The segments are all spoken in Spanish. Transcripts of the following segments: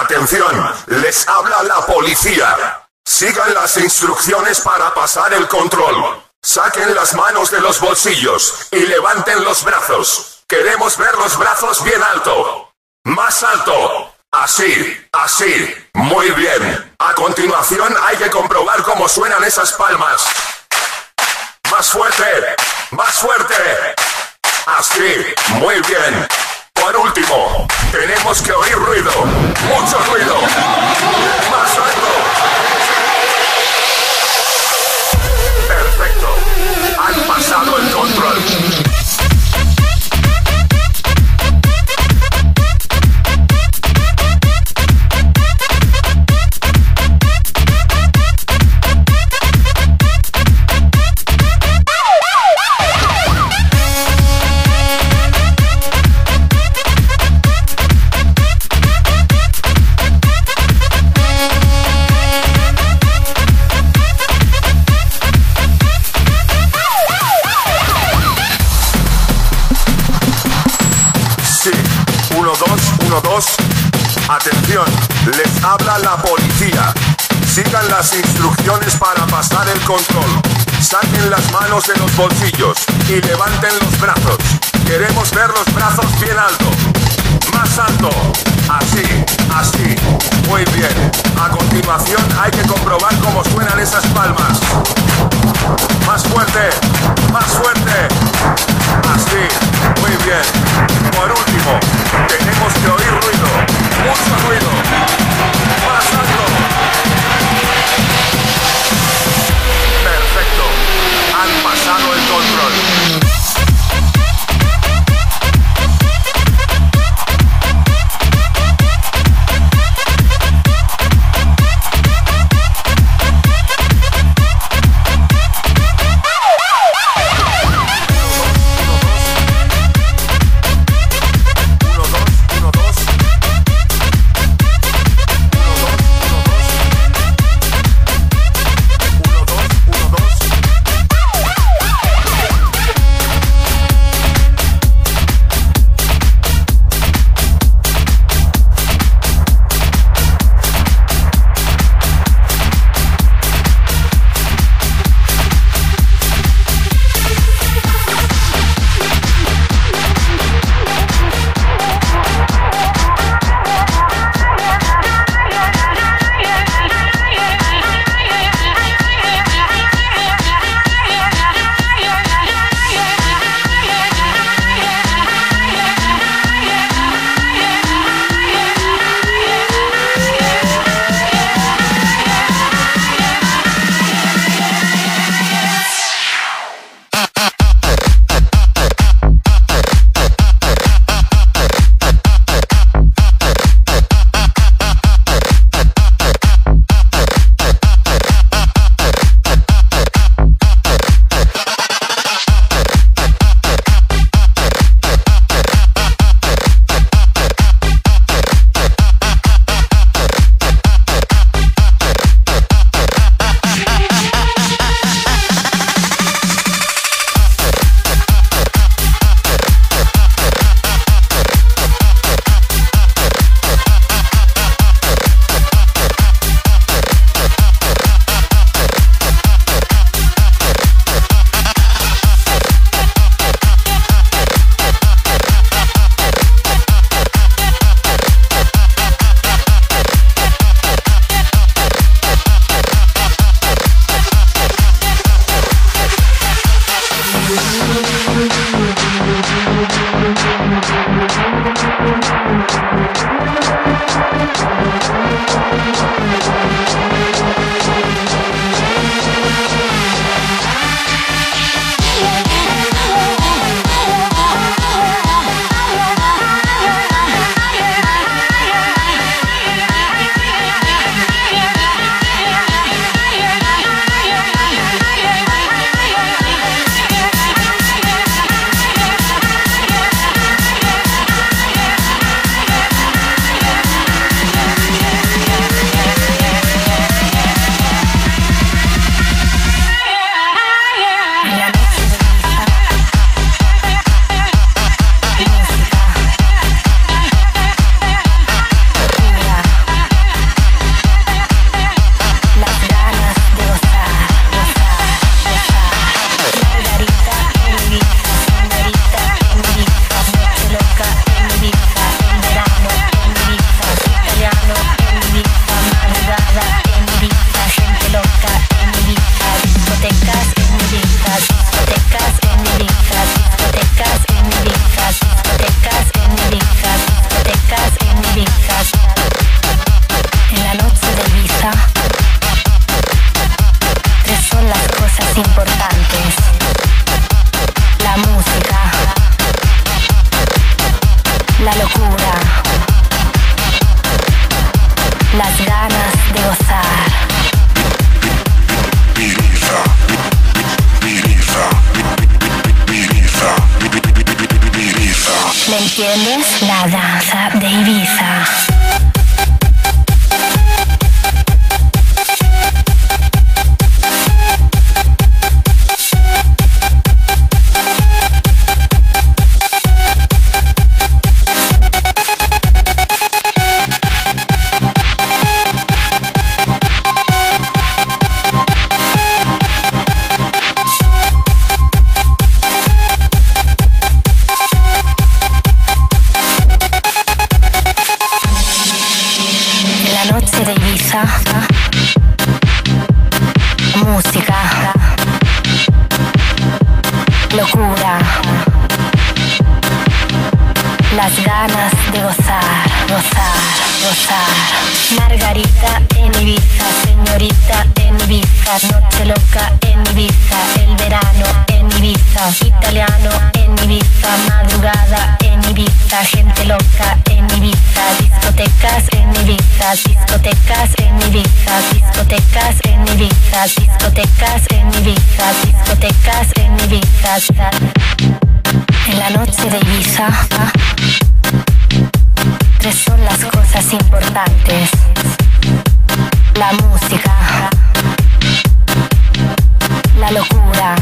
Atención, les habla la policía. Sigan las instrucciones para pasar el control. Saquen las manos de los bolsillos y levanten los brazos. Queremos ver los brazos bien alto. Más alto. Así, así. Muy bien. A continuación hay que comprobar cómo suenan esas palmas. Más fuerte. Más fuerte. Así. Muy bien. Por último, tenemos que oír ruido. Mucho ruido. Les habla la policía. Sigan las instrucciones para pasar el control. Saquen las manos de los bolsillos y levanten los brazos. Queremos ver los brazos bien alto. Más alto. Así, así. Muy bien. A continuación hay que comprobar cómo suenan esas palmas. las ganas de gozar, gozar, gozar. Margarita en Ibiza, señorita en Ibiza, noche loca en Ibiza, el verano en Ibiza, italiano en Ibiza, madrugada en Ibiza, gente loca en Ibiza, discotecas en Ibiza, discotecas en Ibiza, discotecas en Ibiza, discotecas en Ibiza, discotecas en Ibiza. En la noche de Ibiza. Tres son las cosas importantes. La música. La locura.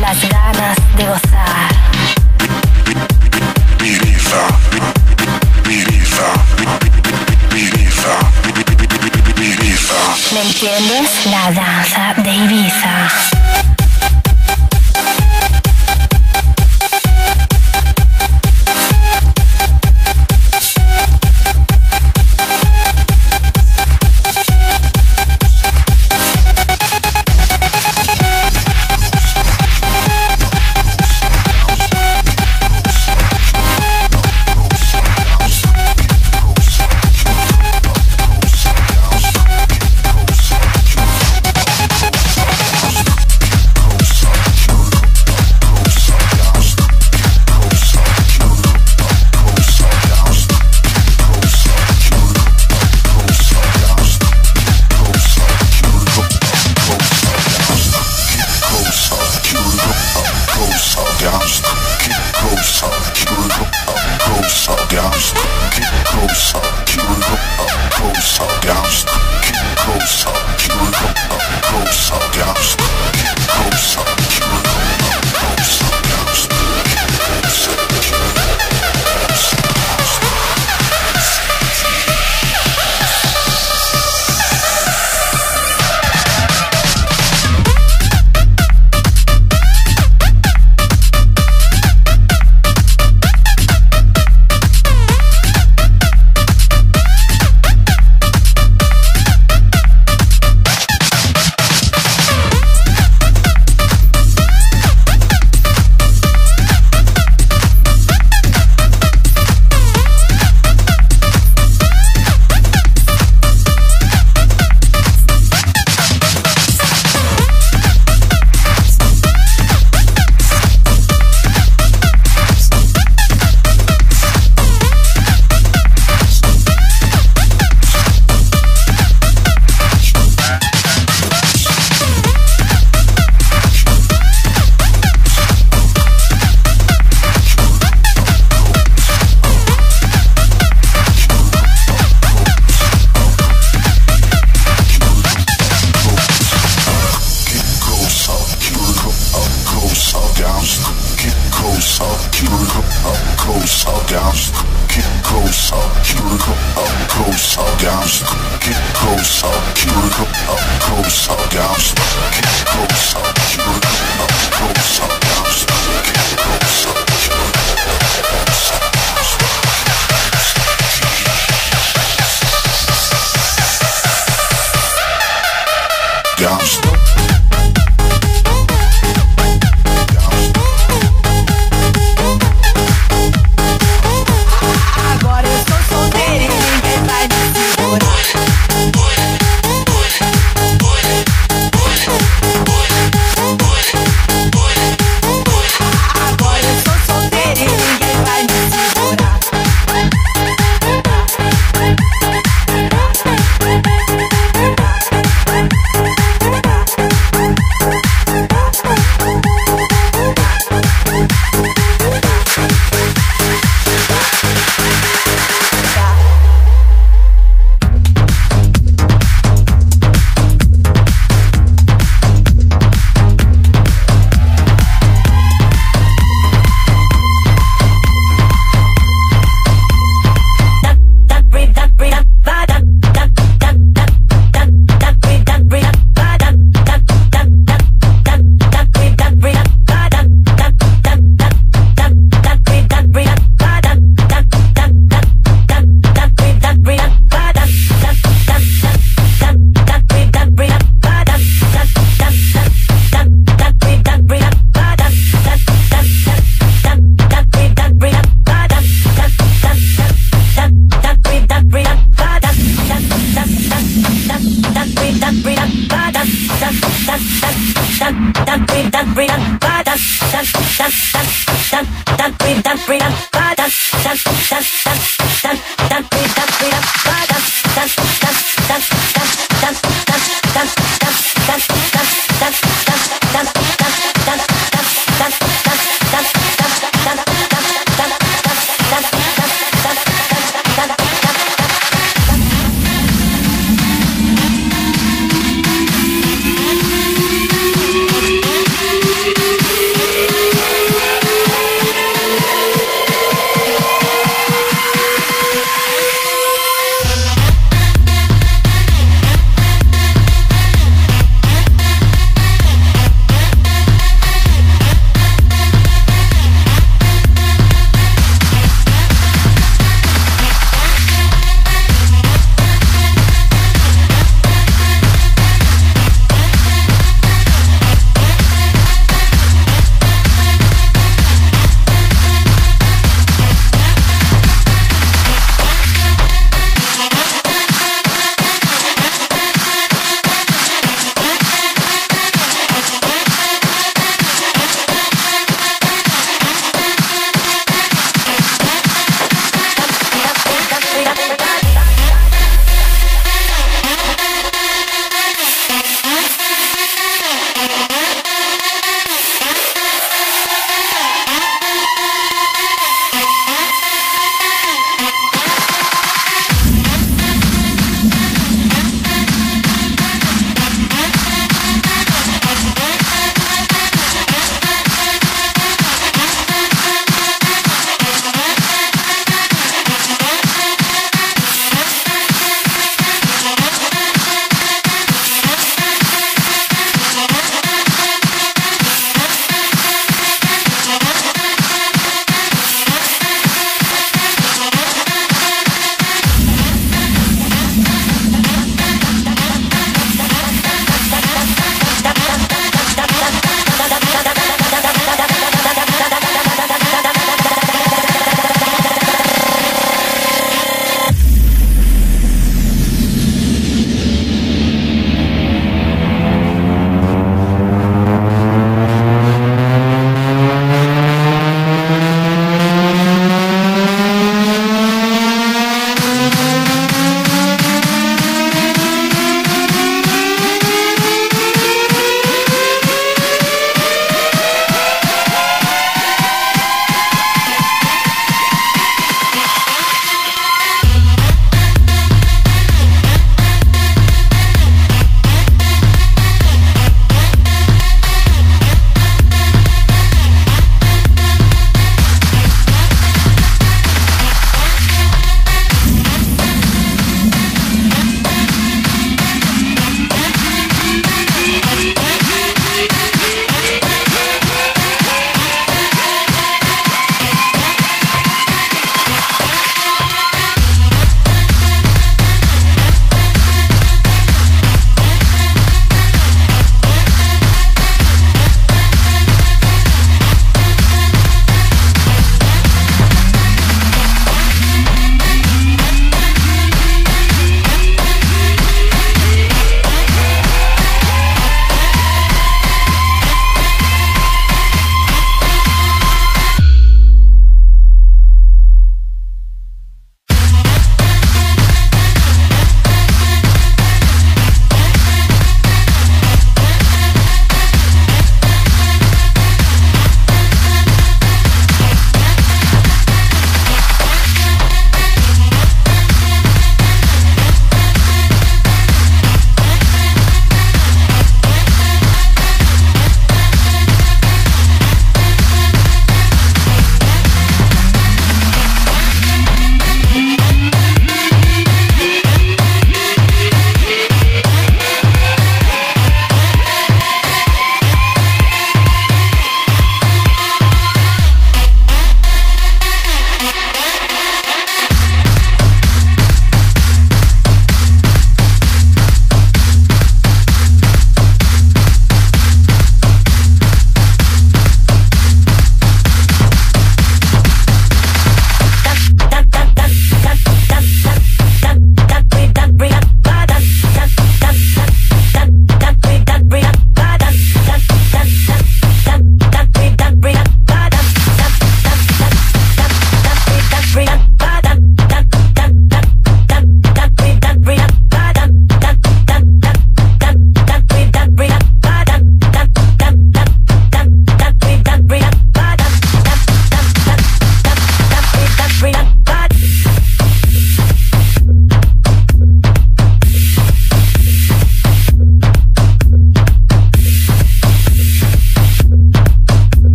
Las ganas de gozar. ¿Me entiendes? La danza de Ibiza. Oh.